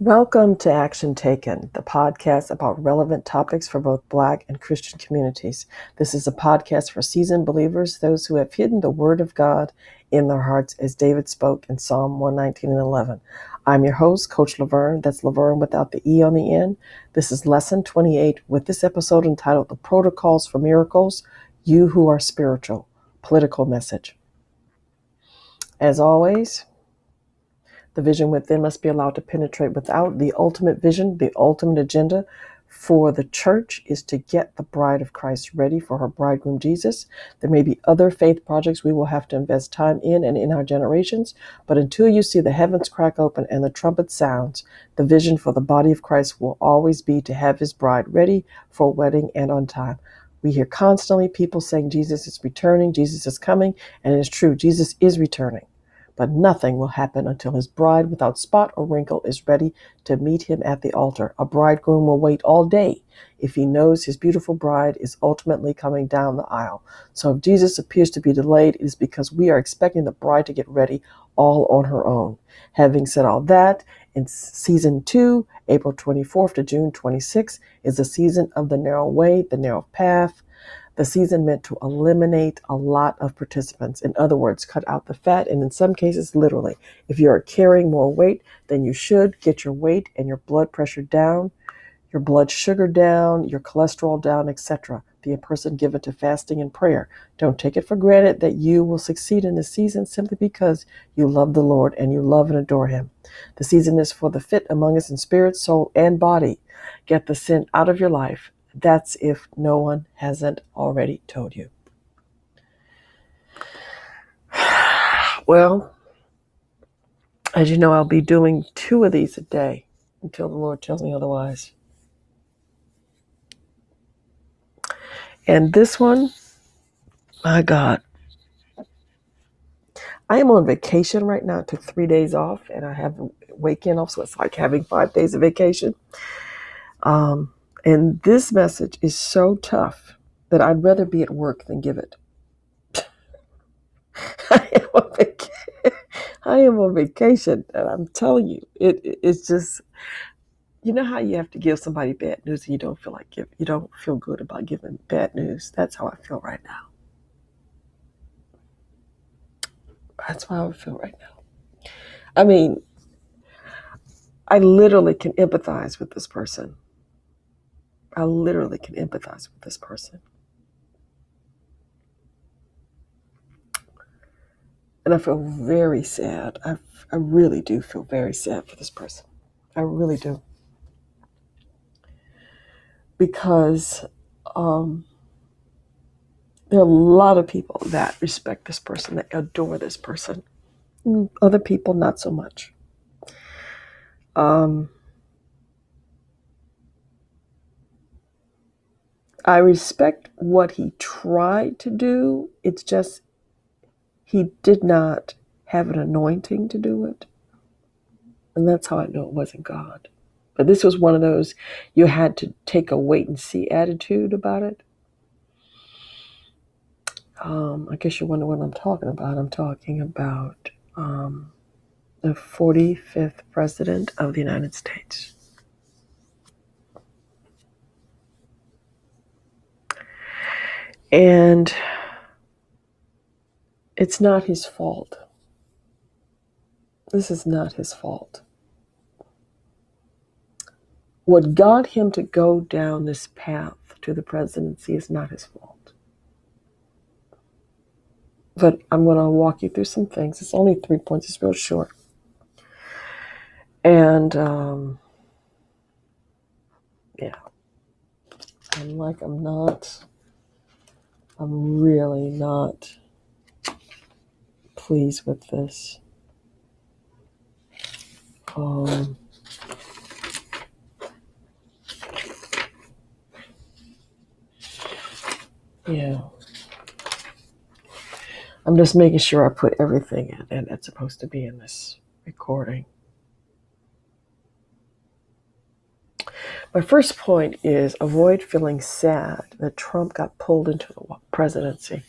Welcome to Action Taken, the podcast about relevant topics for both Black and Christian communities. This is a podcast for seasoned believers, those who have hidden the Word of God in their hearts, as David spoke in Psalm 119 and 11. I'm your host, Coach Lavern. That's Lavern without the E on the end. This is lesson 28 with this episode entitled The Protocols for Miracles You Who Are Spiritual Political Message. As always, the vision within must be allowed to penetrate without. The ultimate vision, the ultimate agenda for the church is to get the bride of Christ ready for her bridegroom Jesus. There may be other faith projects we will have to invest time in and in our generations, but until you see the heavens crack open and the trumpet sounds, the vision for the body of Christ will always be to have his bride ready for wedding and on time. We hear constantly people saying Jesus is returning, Jesus is coming, and it is true, Jesus is returning but nothing will happen until his bride without spot or wrinkle is ready to meet him at the altar. A bridegroom will wait all day if he knows his beautiful bride is ultimately coming down the aisle. So if Jesus appears to be delayed, it is because we are expecting the bride to get ready all on her own. Having said all that, in season two, April 24th to June 26th, is the season of the narrow way, the narrow path, the season meant to eliminate a lot of participants. In other words, cut out the fat, and in some cases, literally. If you are carrying more weight than you should, get your weight and your blood pressure down, your blood sugar down, your cholesterol down, etc. Be a person given to fasting and prayer. Don't take it for granted that you will succeed in this season simply because you love the Lord and you love and adore Him. The season is for the fit among us in spirit, soul, and body. Get the sin out of your life that's if no one hasn't already told you. Well, as you know, I'll be doing two of these a day until the Lord tells me otherwise. And this one, my God, I am on vacation right now. I took three days off and I have weekend off, so it's like having five days of vacation. Um, and this message is so tough that I'd rather be at work than give it. I am on vacation. I am on vacation, and I'm telling you, it, it's just you know how you have to give somebody bad news and you don't feel like give you don't feel good about giving bad news. That's how I feel right now. That's how I feel right now. I mean, I literally can empathize with this person I literally can empathize with this person. And I feel very sad. I, I really do feel very sad for this person. I really do. Because um, there are a lot of people that respect this person, that adore this person. Other people, not so much. Um, I respect what he tried to do. It's just he did not have an anointing to do it. And that's how I know it wasn't God. But this was one of those you had to take a wait and see attitude about it. Um, I guess you wonder what I'm talking about. I'm talking about um, the 45th President of the United States. And it's not his fault. This is not his fault. What got him to go down this path to the presidency is not his fault. But I'm going to walk you through some things. It's only three points, it's real short. And um, yeah, I'm like, I'm not I'm really not pleased with this. Um, yeah. I'm just making sure I put everything in and that's supposed to be in this recording. My first point is avoid feeling sad that Trump got pulled into the presidency.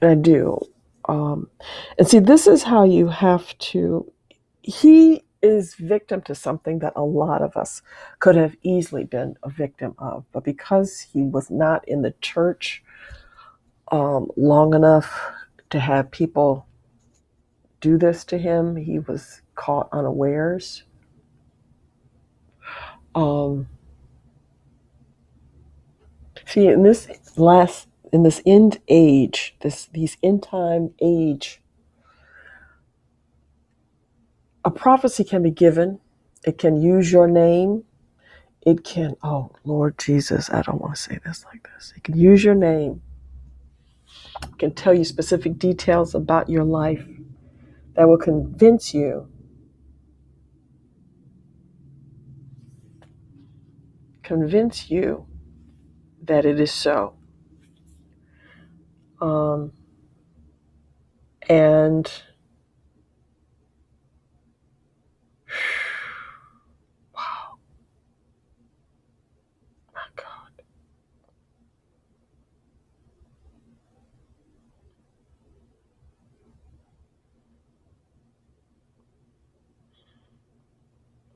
And I do. Um, and see, this is how you have to he is victim to something that a lot of us could have easily been a victim of. But because he was not in the church um, long enough to have people do this to him, he was caught unawares. Um, see, in this last, in this end age, this these end time age, a prophecy can be given. It can use your name. It can, oh Lord Jesus, I don't want to say this like this. It can use your name. It can tell you specific details about your life that will convince you, convince you that it is so. Um, and wow, my God.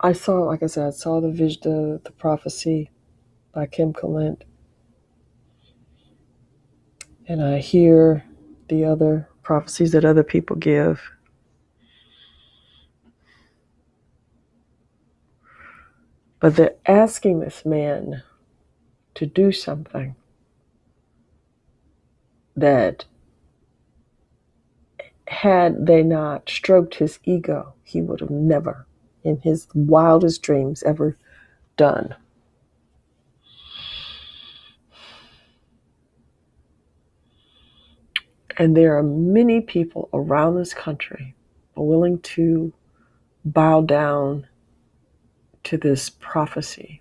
I saw, like I said, I saw the vision, the, the prophecy by Kim Clement, and I hear the other prophecies that other people give. But they're asking this man to do something that, had they not stroked his ego, he would have never, in his wildest dreams, ever done. And there are many people around this country willing to bow down to this prophecy.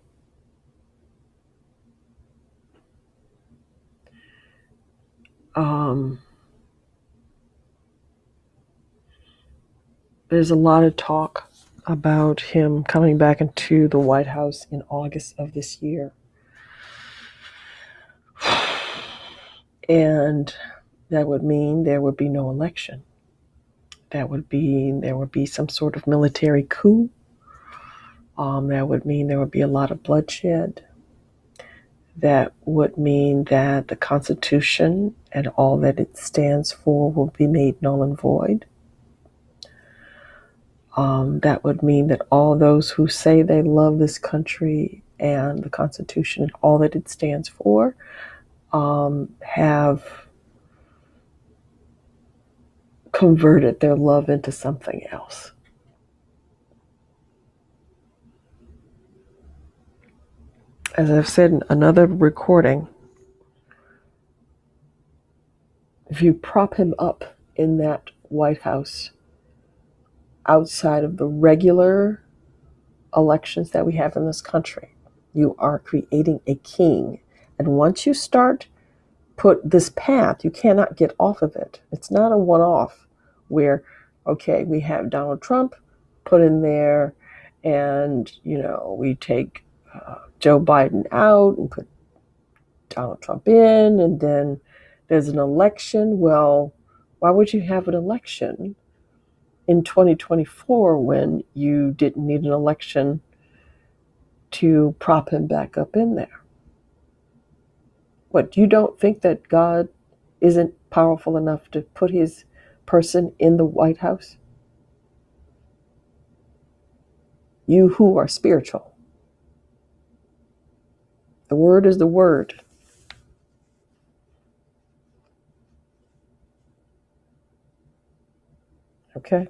Um, there's a lot of talk about him coming back into the White House in August of this year. And that would mean there would be no election. That would be there would be some sort of military coup. Um, that would mean there would be a lot of bloodshed. That would mean that the Constitution and all that it stands for will be made null and void. Um, that would mean that all those who say they love this country and the Constitution and all that it stands for um, have converted their love into something else. As I've said in another recording, if you prop him up in that White House outside of the regular elections that we have in this country, you are creating a king. And once you start put this path, you cannot get off of it. It's not a one off where, okay, we have Donald Trump put in there, and, you know, we take uh, Joe Biden out and put Donald Trump in, and then there's an election. Well, why would you have an election in 2024 when you didn't need an election to prop him back up in there? What, you don't think that God isn't powerful enough to put his person in the White House? You who are spiritual. The word is the word. Okay?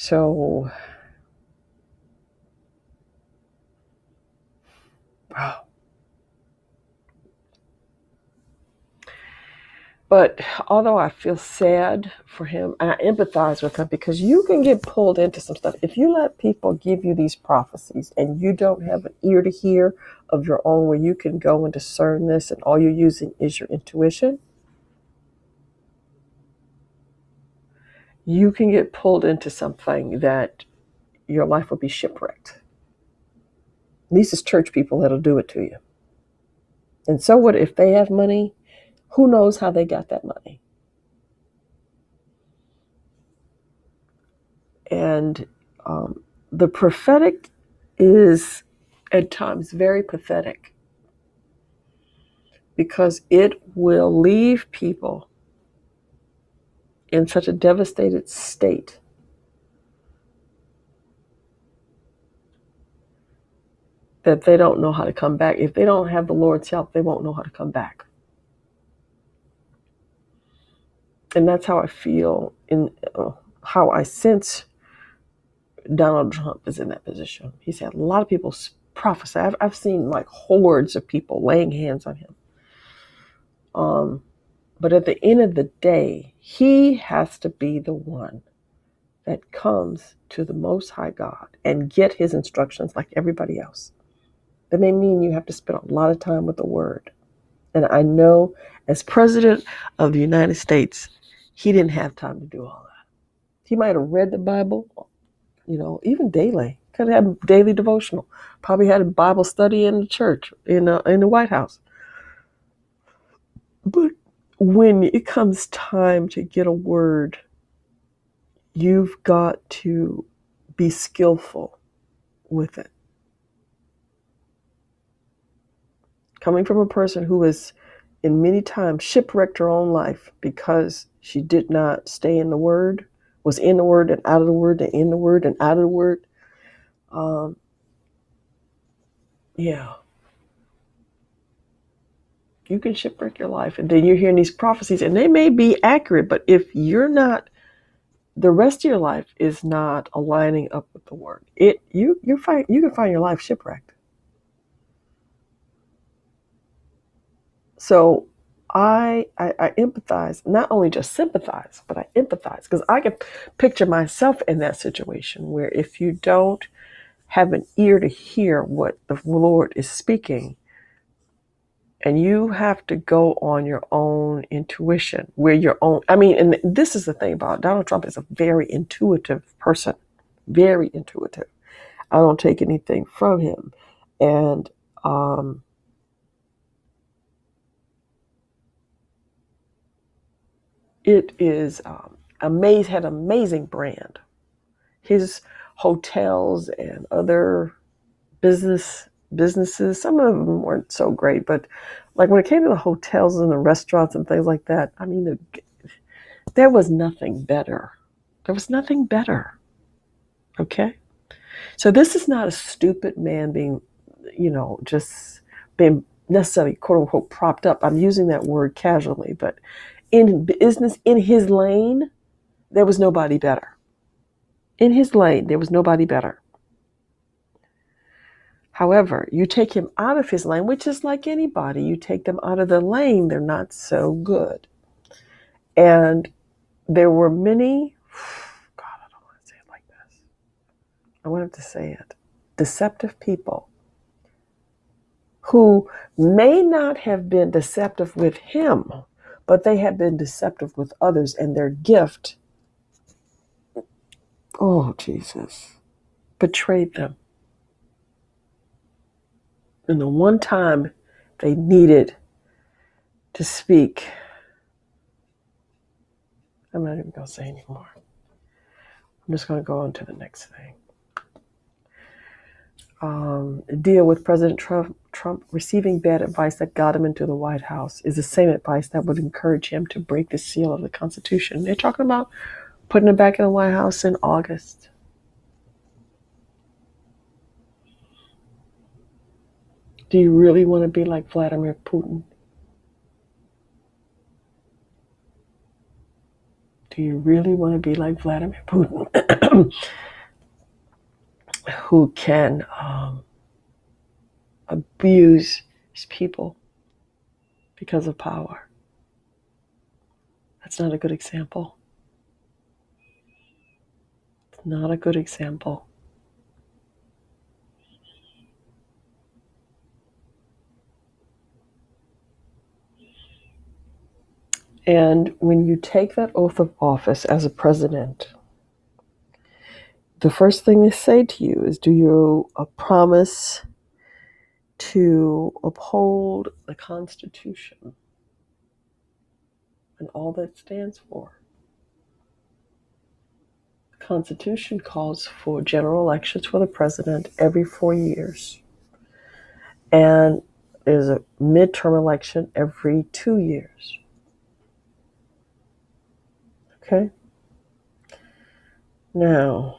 So, wow. But although I feel sad for him, and I empathize with him because you can get pulled into some stuff. If you let people give you these prophecies and you don't have an ear to hear of your own where you can go and discern this, and all you're using is your intuition, you can get pulled into something that your life will be shipwrecked. These is church people that'll do it to you. And so what if they have money? Who knows how they got that money? And um, the prophetic is at times very pathetic because it will leave people in such a devastated state that they don't know how to come back. If they don't have the Lord's help, they won't know how to come back. And that's how I feel in uh, how I sense Donald Trump is in that position. He's had a lot of people prophesy. I've, I've seen like hordes of people laying hands on him. Um, but at the end of the day, he has to be the one that comes to the Most High God and get his instructions like everybody else. That may mean you have to spend a lot of time with the Word. And I know as President of the United States, he didn't have time to do all that. He might have read the Bible, you know, even daily. Could have had daily devotional. Probably had a Bible study in the church, in, a, in the White House. But when it comes time to get a word, you've got to be skillful with it. Coming from a person who has, in many times, shipwrecked her own life because she did not stay in the Word, was in the Word and out of the Word, and in the Word and out of the Word. Um, yeah you can shipwreck your life and then you're hearing these prophecies and they may be accurate but if you're not the rest of your life is not aligning up with the word. It you you find you can find your life shipwrecked. So I, I, I empathize, not only just sympathize, but I empathize because I can picture myself in that situation where if you don't have an ear to hear what the Lord is speaking, and you have to go on your own intuition where your own i mean and this is the thing about donald trump is a very intuitive person very intuitive. I don't take anything from him. And um it is um, amazing had amazing brand. His hotels and other business businesses. Some of them weren't so great, but like when it came to the hotels and the restaurants and things like that, I mean, the, there was nothing better. There was nothing better. Okay? So this is not a stupid man being, you know, just being necessarily quote unquote propped up. I'm using that word casually, but in business, in his lane, there was nobody better. In his lane, there was nobody better. However, you take him out of his lane, which is like anybody, you take them out of the lane, they're not so good. And there were many, God, I don't want to say it like this. I wanted to say it deceptive people who may not have been deceptive with him, but they have been deceptive with others, and their gift, oh, Jesus, betrayed them. And the one time they needed to speak, I'm not even going to say anymore. I'm just going to go on to the next thing. Um, deal with President Trump, Trump receiving bad advice that got him into the White House is the same advice that would encourage him to break the seal of the Constitution. They're talking about putting him back in the White House in August. Do you really want to be like Vladimir Putin? Do you really want to be like Vladimir Putin, who can um, abuse his people because of power? That's not a good example. It's not a good example. And when you take that oath of office as a president, the first thing they say to you is Do you uh, promise to uphold the Constitution and all that stands for? The Constitution calls for general elections for the president every four years, and there's a midterm election every two years. Okay? Now,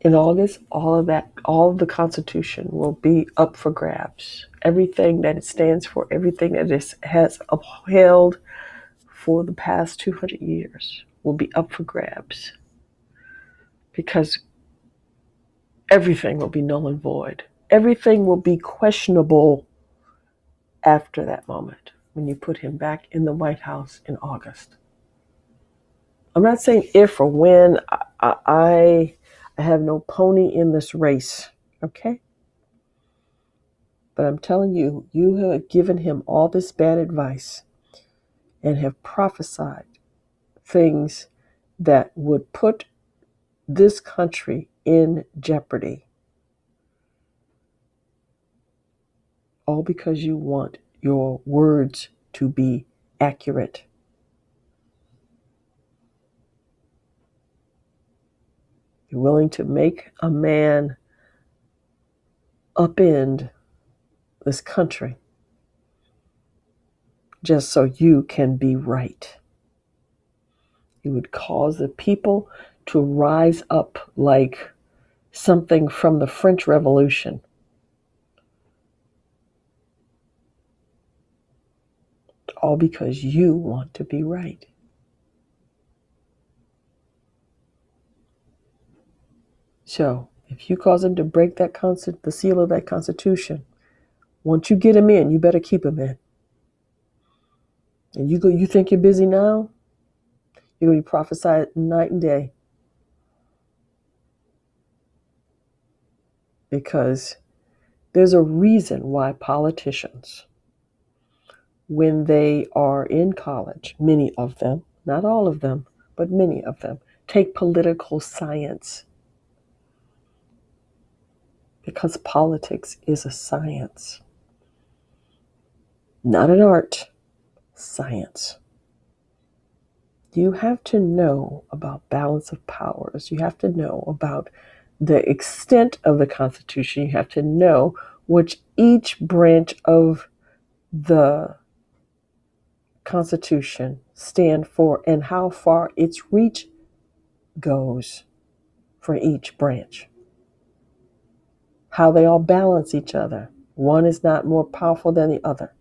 in August, all of that, all of the Constitution will be up for grabs. Everything that it stands for, everything that it has upheld for the past 200 years will be up for grabs because everything will be null and void. Everything will be questionable after that moment when you put him back in the White House in August. I'm not saying if or when. I, I, I have no pony in this race, okay? But I'm telling you, you have given him all this bad advice and have prophesied things that would put this country in jeopardy. All because you want your words to be accurate. You're willing to make a man upend this country just so you can be right. You would cause the people to rise up like something from the French Revolution. All because you want to be right. So, if you cause him to break that concert, the seal of that constitution, once you get him in, you better keep him in. And you go, you think you're busy now? You're going to be prophesied night and day. Because there's a reason why politicians, when they are in college, many of them, not all of them, but many of them, take political science because politics is a science, not an art, science. You have to know about balance of powers. You have to know about the extent of the Constitution. You have to know which each branch of the Constitution stand for and how far its reach goes for each branch how they all balance each other. One is not more powerful than the other.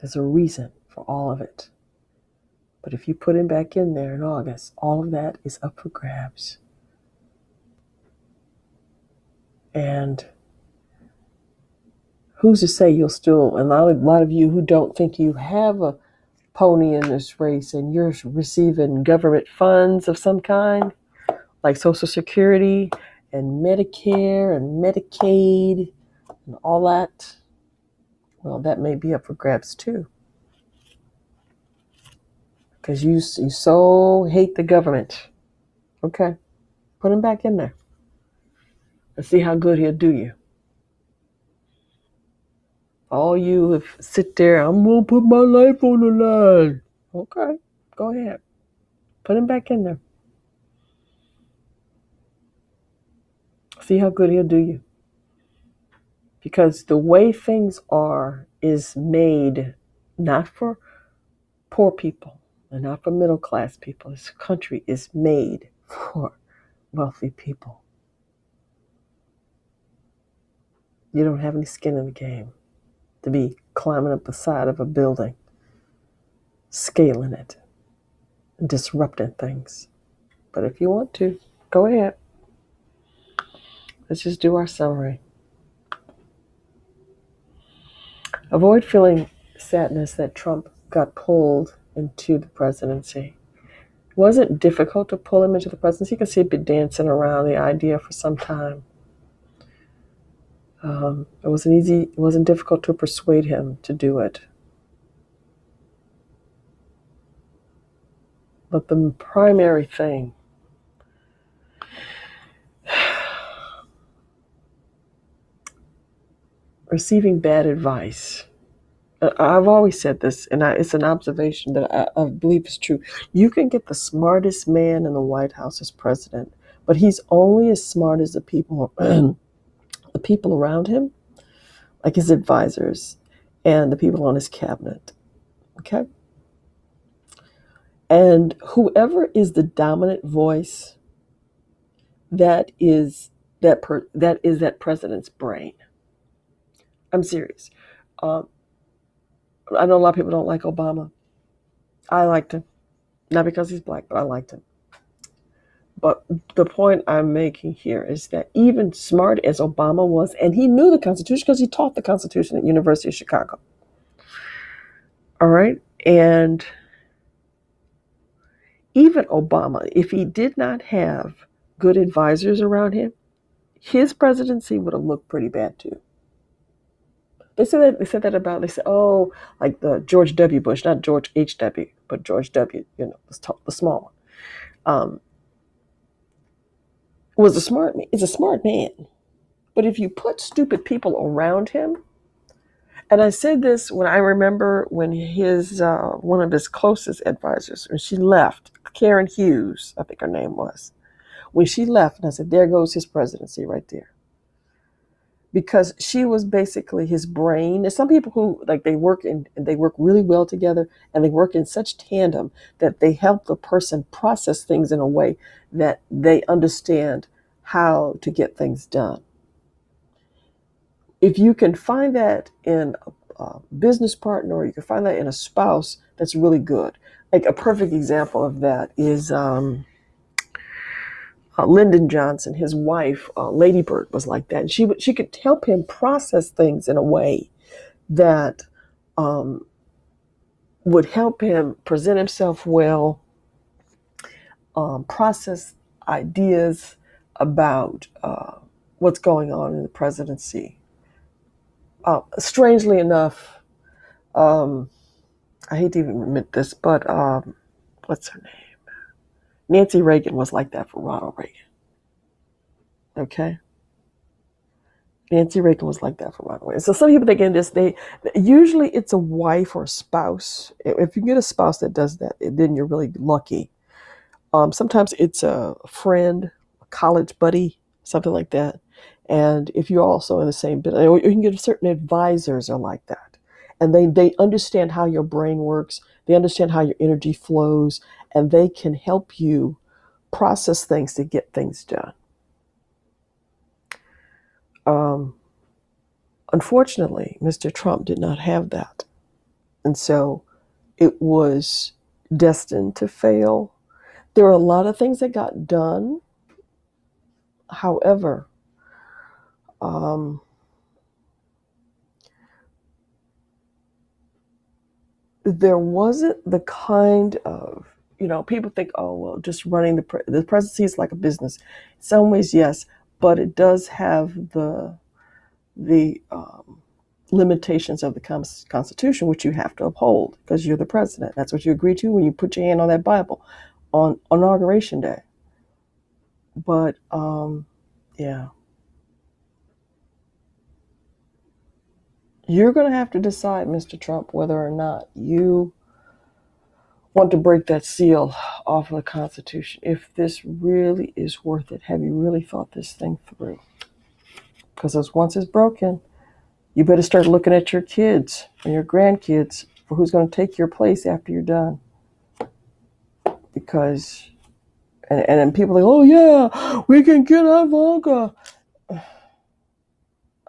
There's a reason for all of it. But if you put him back in there in August, all of that is up for grabs. And who's to say you'll still, and a lot of, a lot of you who don't think you have a pony in this race and you're receiving government funds of some kind, like Social Security and Medicare and Medicaid and all that, well, that may be up for grabs too. Because you, you so hate the government. Okay, put him back in there. Let's see how good he'll do you. All you if sit there, I'm gonna put my life on the line. Okay, go ahead. Put him back in there. See how good he'll do you. Because the way things are is made not for poor people and not for middle class people. This country is made for wealthy people. You don't have any skin in the game to be climbing up the side of a building, scaling it, disrupting things. But if you want to, go ahead. Let's just do our summary. Avoid feeling sadness that Trump got pulled into the presidency. Wasn't difficult to pull him into the presidency. See he'd been dancing around the idea for some time. Um, it wasn't easy. It wasn't difficult to persuade him to do it. But the primary thing receiving bad advice I've always said this, and I, it's an observation that I, I believe is true. You can get the smartest man in the White House as president, but he's only as smart as the people, the people around him, like his advisors and the people on his cabinet. Okay. And whoever is the dominant voice, that is that per, that is that president's brain. I'm serious. Um, I know a lot of people don't like Obama. I liked him. Not because he's black, but I liked him. But the point I'm making here is that even smart as Obama was, and he knew the Constitution because he taught the Constitution at University of Chicago. All right, and even Obama, if he did not have good advisors around him, his presidency would have looked pretty bad too. They said that they said that about they said oh like the George W. Bush, not George H. W. but George W. You know the, the small one. Um, was a smart is a smart man, but if you put stupid people around him, and I said this when I remember when his uh, one of his closest advisors when she left, Karen Hughes, I think her name was, when she left, and I said there goes his presidency right there because she was basically his brain. There's some people who like they work in they work really well together and they work in such tandem that they help the person process things in a way that they understand how to get things done. If you can find that in a, a business partner or you can find that in a spouse, that's really good. Like a perfect example of that is um, uh, Lyndon Johnson, his wife, uh, Lady Bird, was like that. And she she could help him process things in a way that um, would help him present himself well, um, process ideas about uh, what's going on in the presidency. Uh, strangely enough, um, I hate to even admit this, but um, what's her name? Nancy Reagan was like that for Ronald Reagan. Okay? Nancy Reagan was like that for Ronald Reagan. So some people think in this, they usually it's a wife or a spouse. If you get a spouse that does that, then you're really lucky. Um, sometimes it's a friend, a college buddy, something like that. And if you're also in the same bit, you can get certain advisors are like that. And they, they understand how your brain works, they understand how your energy flows, and they can help you process things to get things done. Um, unfortunately, Mr. Trump did not have that. And so it was destined to fail. There are a lot of things that got done. However, um, there wasn't the kind of you know, people think, oh, well, just running the pre- the presidency is like a business. In some ways, yes, but it does have the the um, limitations of the Constitution, which you have to uphold because you're the president. That's what you agree to when you put your hand on that Bible on inauguration day. But um, yeah, you're going to have to decide, Mr. Trump, whether or not you want to break that seal off of the Constitution. If this really is worth it, have you really thought this thing through? Because once it's broken, you better start looking at your kids and your grandkids for who's going to take your place after you're done. Because, and, and then people like, oh yeah, we can get Ivanka.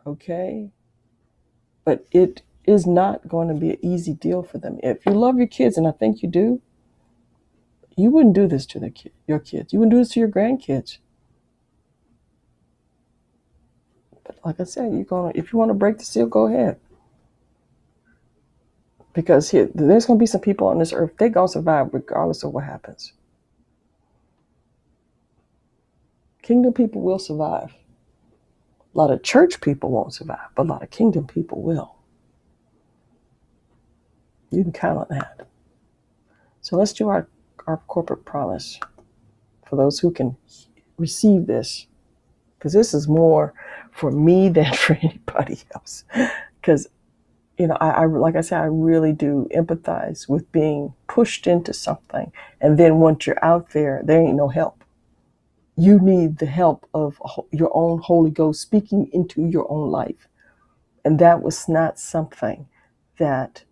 Okay. But it is not going to be an easy deal for them. If you love your kids, and I think you do, you wouldn't do this to kid, your kids. You wouldn't do this to your grandkids. But like I said, you're gonna if you want to break the seal, go ahead. Because here, there's gonna be some people on this earth, they're gonna survive regardless of what happens. Kingdom people will survive. A lot of church people won't survive, but a lot of kingdom people will. You can count on that. So let's do our, our corporate promise for those who can receive this. Because this is more for me than for anybody else. Because you know, I, I like I said, I really do empathize with being pushed into something, and then once you're out there, there ain't no help. You need the help of your own Holy Ghost speaking into your own life, and that was not something that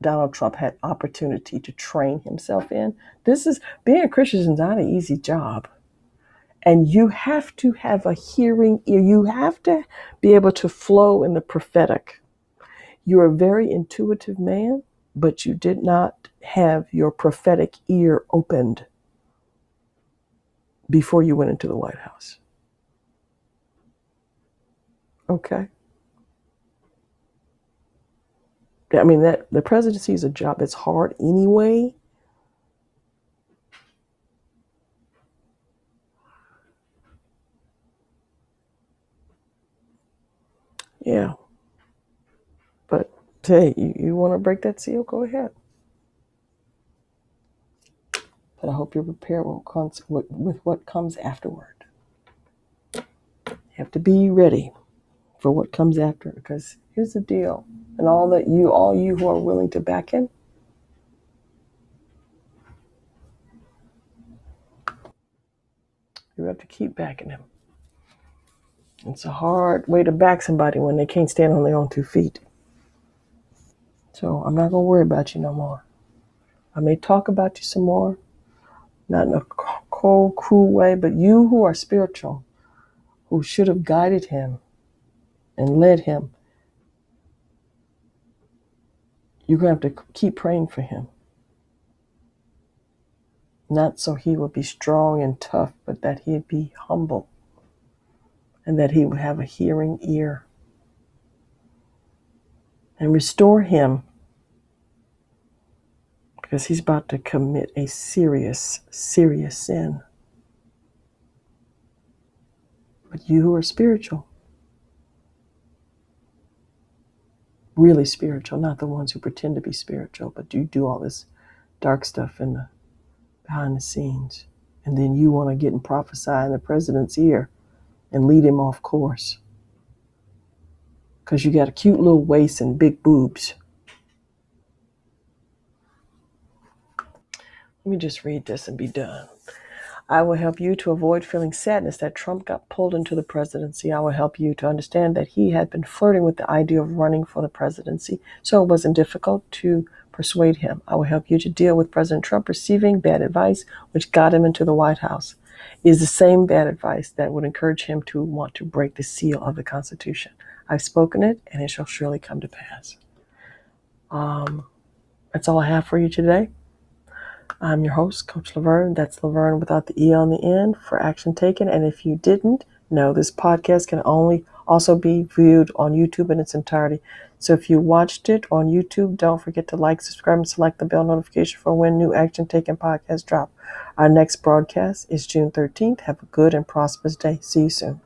Donald Trump had opportunity to train himself in. This is being a Christian is not an easy job. And you have to have a hearing ear. You have to be able to flow in the prophetic. You're a very intuitive man, but you did not have your prophetic ear opened before you went into the White House. Okay. I mean that the presidency is a job that's hard anyway. Yeah. But hey, you, you want to break that seal? Go ahead. I hope you're prepared with, with what comes afterward. You have to be ready for what comes after because here's the deal. And all that you all you who are willing to back him you have to keep backing him. It's a hard way to back somebody when they can't stand on their own two feet. So i'm not going to worry about you no more. I may talk about you some more not in a cold cruel way but you who are spiritual who should have guided him and led him You're going to have to keep praying for him. Not so he would be strong and tough, but that he'd be humble and that he would have a hearing ear. And restore him because he's about to commit a serious, serious sin. But you who are spiritual, really spiritual, not the ones who pretend to be spiritual, but you do all this dark stuff in the behind the scenes. And then you want to get and prophesy in the president's ear and lead him off course. Because you got a cute little waist and big boobs. Let me just read this and be done. I will help you to avoid feeling sadness that Trump got pulled into the presidency. I will help you to understand that he had been flirting with the idea of running for the presidency, so it wasn't difficult to persuade him. I will help you to deal with President Trump receiving bad advice, which got him into the White House. It is the same bad advice that would encourage him to want to break the seal of the Constitution. I've spoken it, and it shall surely come to pass. Um, that's all I have for you today. I'm your host, Coach Lavern. That's Lavern without the E on the end for action taken. And if you didn't know, this podcast can only also be viewed on YouTube in its entirety. So if you watched it on YouTube, don't forget to like, subscribe, and select the bell notification for when new action taken podcasts drop. Our next broadcast is June 13th. Have a good and prosperous day. See you soon.